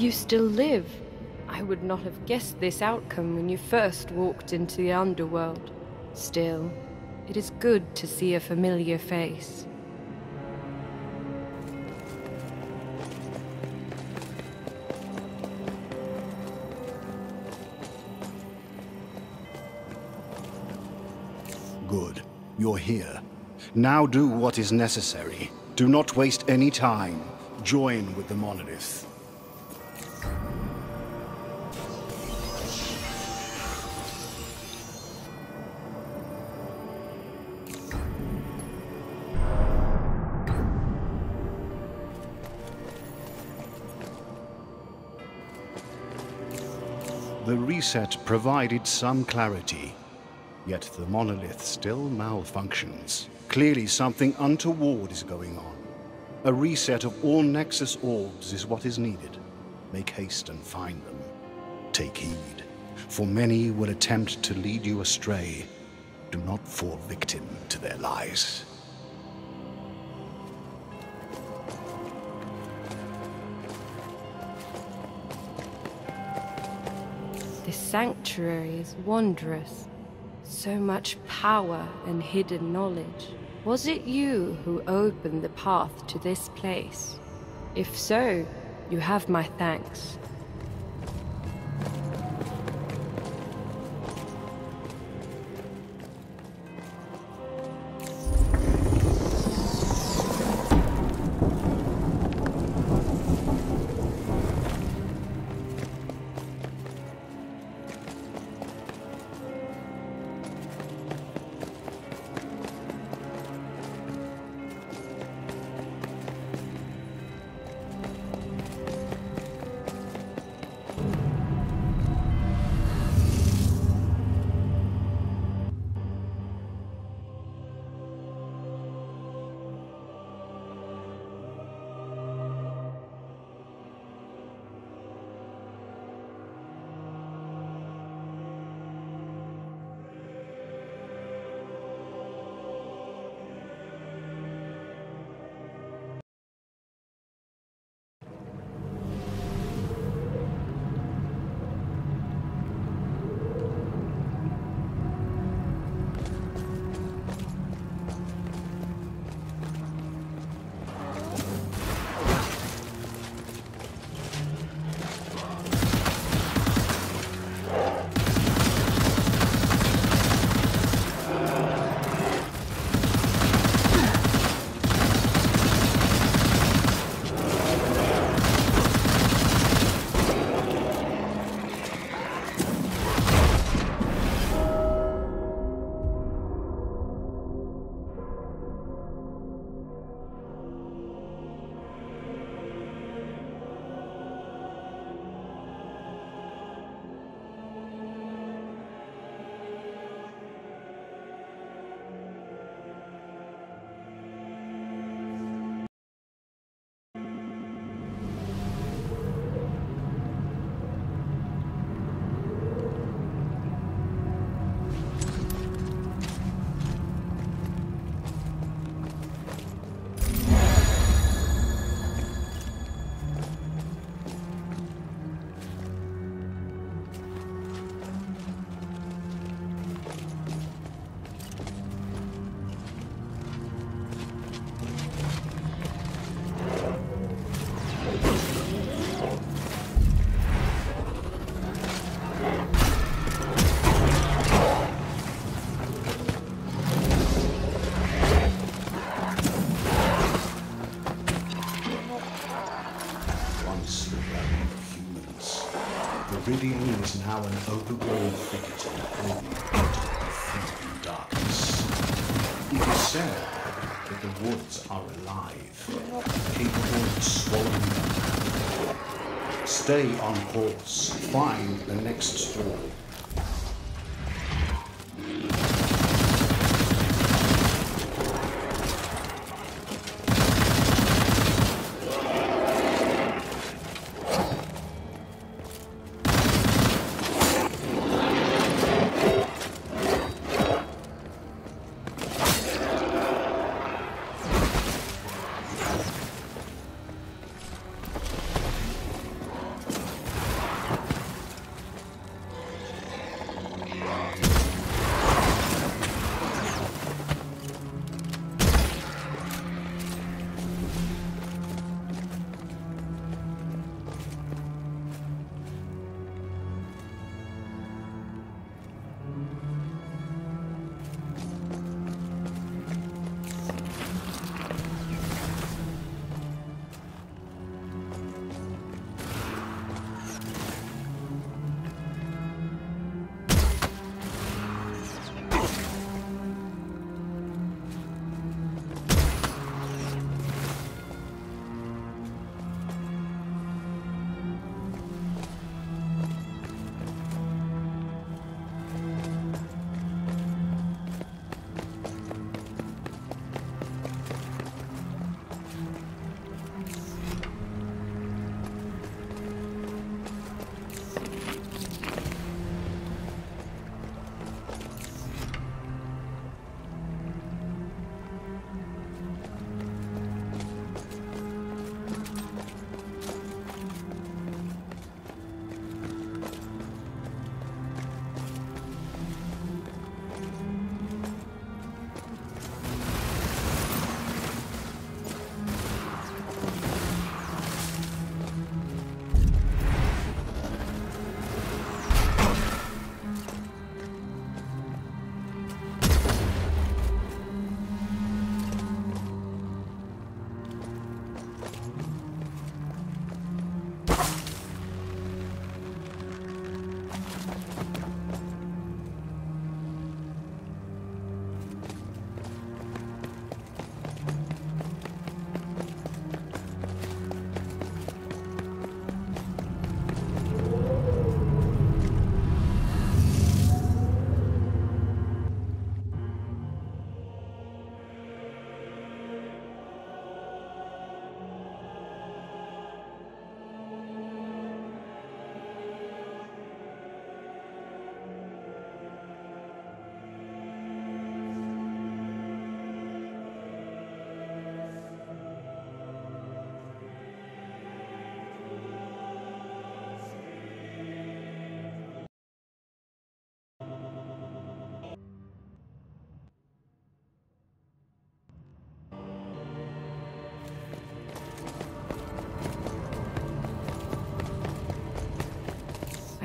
You still live. I would not have guessed this outcome when you first walked into the underworld. Still, it is good to see a familiar face. Good. You're here. Now do what is necessary. Do not waste any time. Join with the monolith. The reset provided some clarity, yet the monolith still malfunctions. Clearly something untoward is going on. A reset of all Nexus orbs is what is needed. Make haste and find them. Take heed, for many will attempt to lead you astray. Do not fall victim to their lies. Sanctuary is wondrous. So much power and hidden knowledge. Was it you who opened the path to this place? If so, you have my thanks. Is now an overgrown thicket only of fleeting darkness. It is said that the woods are alive, capable of swallowing them. Stay on course, find the next storm,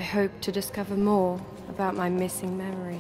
hope to discover more about my missing memory.